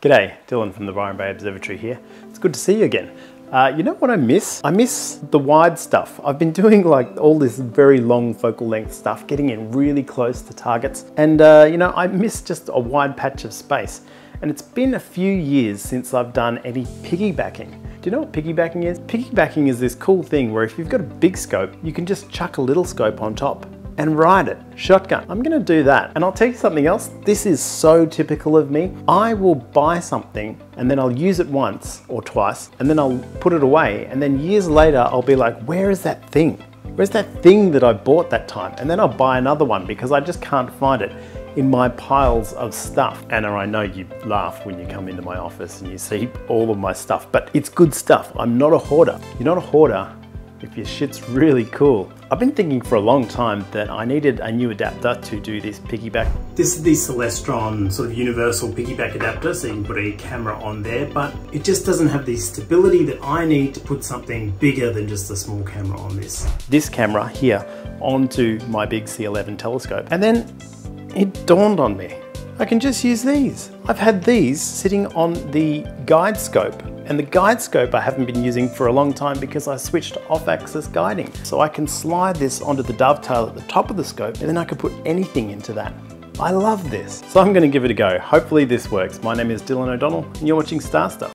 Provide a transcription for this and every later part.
G'day, Dylan from the Byron Bay Observatory here. It's good to see you again. Uh, you know what I miss? I miss the wide stuff. I've been doing like all this very long focal length stuff, getting in really close to targets. And uh, you know, I miss just a wide patch of space. And it's been a few years since I've done any piggybacking. Do you know what piggybacking is? Piggybacking is this cool thing where if you've got a big scope, you can just chuck a little scope on top and ride it, shotgun. I'm gonna do that. And I'll tell you something else, this is so typical of me. I will buy something and then I'll use it once or twice and then I'll put it away and then years later I'll be like, where is that thing? Where's that thing that I bought that time? And then I'll buy another one because I just can't find it in my piles of stuff. Anna, I know you laugh when you come into my office and you see all of my stuff, but it's good stuff. I'm not a hoarder. You're not a hoarder if your shit's really cool. I've been thinking for a long time that I needed a new adapter to do this piggyback. This is the Celestron sort of universal piggyback adapter, so you can put a camera on there, but it just doesn't have the stability that I need to put something bigger than just a small camera on this. This camera here onto my big C11 telescope. And then it dawned on me, I can just use these. I've had these sitting on the guide scope and the guide scope I haven't been using for a long time because I switched off-axis guiding. So I can slide this onto the dovetail at the top of the scope and then I can put anything into that. I love this. So I'm gonna give it a go. Hopefully this works. My name is Dylan O'Donnell and you're watching Star Stuff.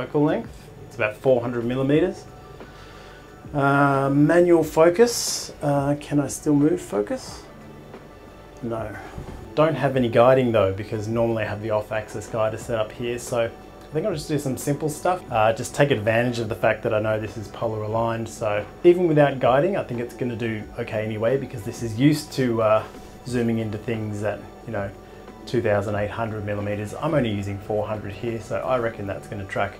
Focal length, it's about 400 millimeters. Uh, manual focus, uh, can I still move focus? No. Don't have any guiding though because normally I have the off-axis guider set up here so I think I'll just do some simple stuff. Uh, just take advantage of the fact that I know this is polar aligned so even without guiding I think it's going to do okay anyway because this is used to uh, zooming into things that you know 2800 millimeters. I'm only using 400 here, so I reckon that's going to track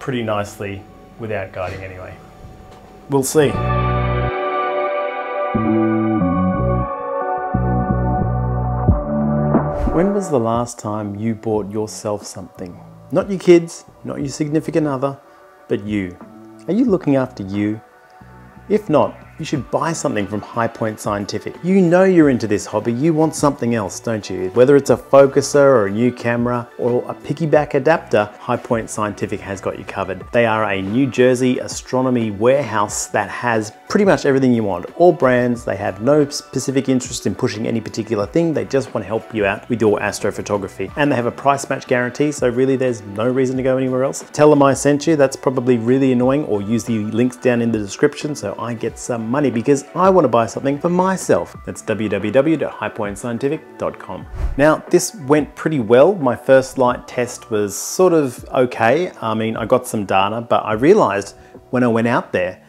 pretty nicely without guiding anyway. We'll see. When was the last time you bought yourself something? Not your kids, not your significant other, but you. Are you looking after you? If not, you should buy something from High Point Scientific. You know you're into this hobby, you want something else, don't you? Whether it's a focuser or a new camera or a piggyback adapter, High Point Scientific has got you covered. They are a New Jersey astronomy warehouse that has pretty much everything you want. All brands, they have no specific interest in pushing any particular thing, they just want to help you out with your astrophotography. And they have a price match guarantee, so really there's no reason to go anywhere else. Tell them I sent you, that's probably really annoying, or use the links down in the description so I get some money because I want to buy something for myself. That's www.highpointscientific.com. Now, this went pretty well. My first light test was sort of okay. I mean, I got some data, but I realized when I went out there,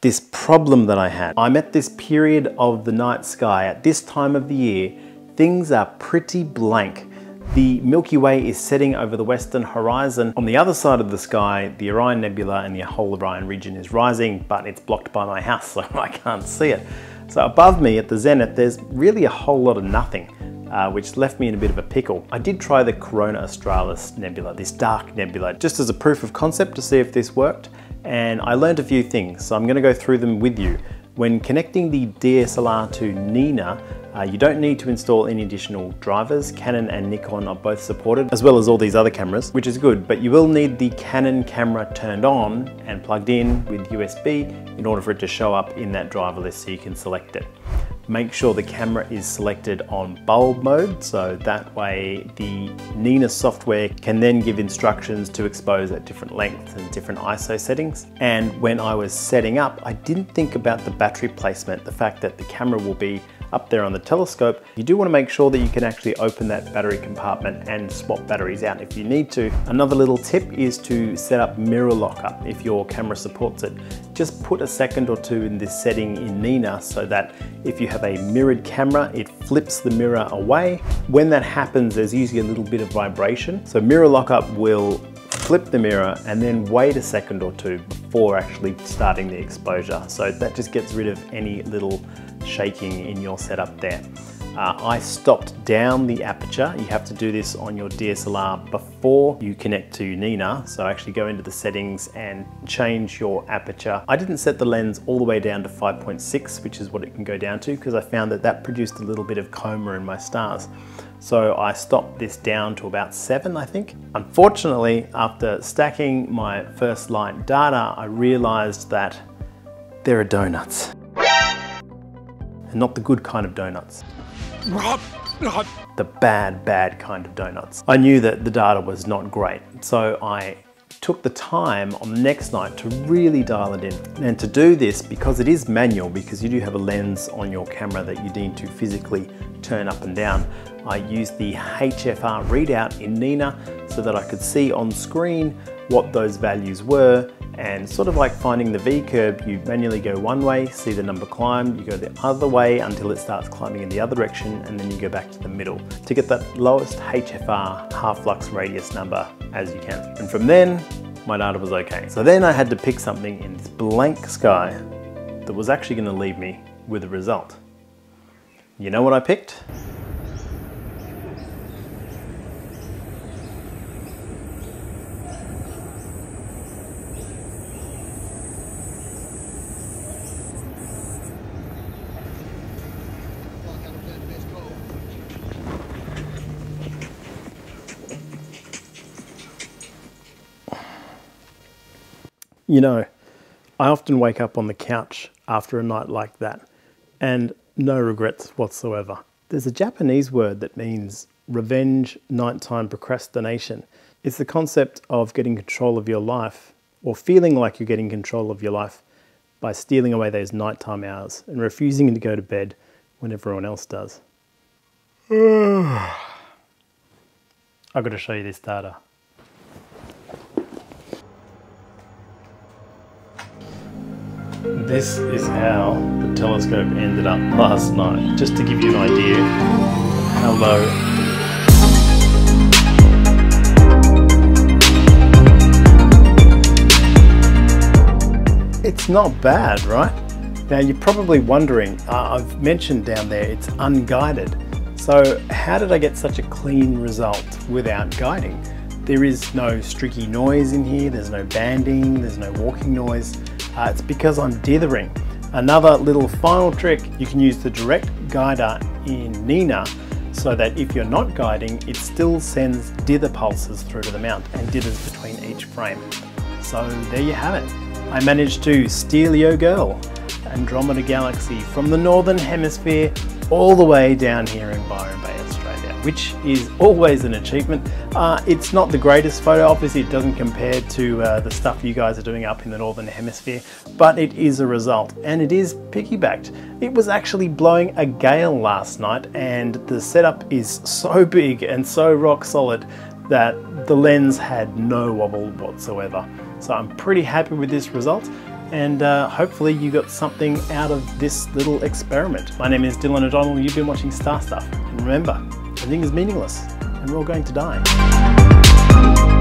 this problem that I had. I'm at this period of the night sky at this time of the year, things are pretty blank. The Milky Way is setting over the western horizon. On the other side of the sky, the Orion Nebula and the whole Orion region is rising, but it's blocked by my house, so I can't see it. So above me at the zenith, there's really a whole lot of nothing. Uh, which left me in a bit of a pickle. I did try the Corona Australis Nebula, this dark nebula, just as a proof of concept to see if this worked, and I learned a few things, so I'm gonna go through them with you. When connecting the DSLR to Nina, uh, you don't need to install any additional drivers. Canon and Nikon are both supported, as well as all these other cameras, which is good, but you will need the Canon camera turned on and plugged in with USB in order for it to show up in that driver list so you can select it. Make sure the camera is selected on bulb mode, so that way the Nina software can then give instructions to expose at different lengths and different ISO settings. And when I was setting up, I didn't think about the battery placement, the fact that the camera will be up there on the telescope, you do want to make sure that you can actually open that battery compartment and swap batteries out if you need to. Another little tip is to set up mirror lockup if your camera supports it. Just put a second or two in this setting in Nina so that if you have a mirrored camera, it flips the mirror away. When that happens, there's usually a little bit of vibration. So mirror lockup will flip the mirror and then wait a second or two before actually starting the exposure. So that just gets rid of any little shaking in your setup there. Uh, I stopped down the aperture. You have to do this on your DSLR before you connect to Nina. So actually go into the settings and change your aperture. I didn't set the lens all the way down to 5.6, which is what it can go down to, because I found that that produced a little bit of coma in my stars. So I stopped this down to about seven, I think. Unfortunately, after stacking my first light data, I realized that there are donuts. And not the good kind of donuts. The bad, bad kind of donuts. I knew that the data was not great, so I took the time on the next night to really dial it in. And to do this, because it is manual, because you do have a lens on your camera that you need to physically turn up and down, I used the HFR readout in Nina so that I could see on screen what those values were and sort of like finding the V curve, you manually go one way, see the number climb, you go the other way until it starts climbing in the other direction, and then you go back to the middle to get that lowest HFR half flux radius number as you can. And from then, my data was okay. So then I had to pick something in this blank sky that was actually gonna leave me with a result. You know what I picked? You know, I often wake up on the couch after a night like that and no regrets whatsoever. There's a Japanese word that means revenge, nighttime procrastination. It's the concept of getting control of your life or feeling like you're getting control of your life by stealing away those nighttime hours and refusing to go to bed when everyone else does. I've got to show you this data. This is how the telescope ended up last night, just to give you an idea how low It's not bad, right? Now you're probably wondering, uh, I've mentioned down there it's unguided. So how did I get such a clean result without guiding? There is no streaky noise in here, there's no banding, there's no walking noise. Uh, it's because I'm dithering. Another little final trick, you can use the direct guider in Nina so that if you're not guiding, it still sends dither pulses through to the mount and dithers between each frame. So there you have it. I managed to steal your girl, Andromeda Galaxy, from the Northern Hemisphere all the way down here in Byron Bay which is always an achievement. Uh, it's not the greatest photo, obviously it doesn't compare to uh, the stuff you guys are doing up in the Northern Hemisphere, but it is a result and it is piggybacked. It was actually blowing a gale last night and the setup is so big and so rock solid that the lens had no wobble whatsoever. So I'm pretty happy with this result and uh, hopefully you got something out of this little experiment. My name is Dylan O'Donnell, you've been watching Star Stuff, and remember, Everything is meaningless, and we're all going to die.